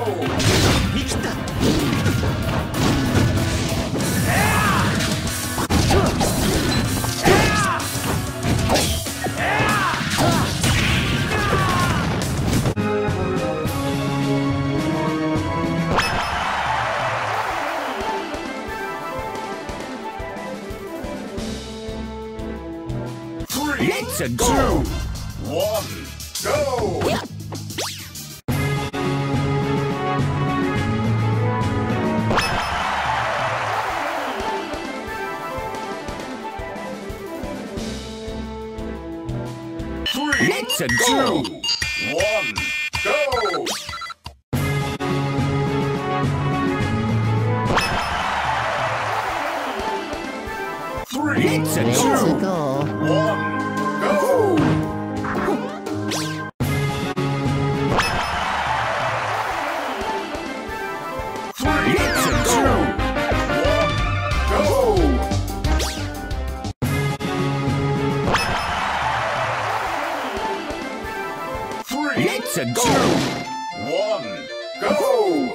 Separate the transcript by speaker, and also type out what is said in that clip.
Speaker 1: go!
Speaker 2: 見切った
Speaker 1: Three,
Speaker 2: Let's
Speaker 1: two,
Speaker 2: go.
Speaker 1: one, go! Three, two,
Speaker 2: go.
Speaker 1: one, go! Three,
Speaker 2: Let's
Speaker 1: two,
Speaker 2: go.
Speaker 3: go.
Speaker 1: one, go! Three, Three,
Speaker 2: Let's
Speaker 1: two,
Speaker 2: go.
Speaker 1: one, go!